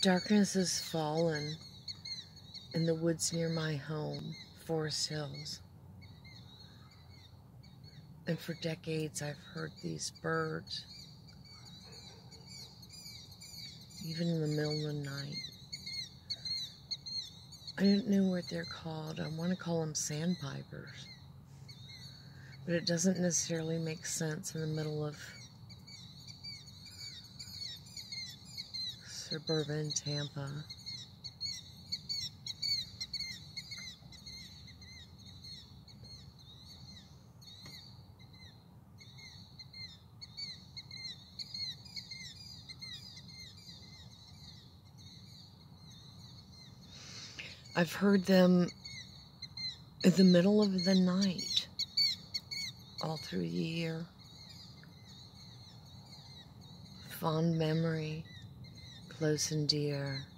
Darkness has fallen in the woods near my home, Forest Hills. And for decades I've heard these birds, even in the middle of the night. I don't know what they're called. I want to call them sandpipers. But it doesn't necessarily make sense in the middle of suburban Tampa. I've heard them in the middle of the night all through the year. Fond memory close and dear.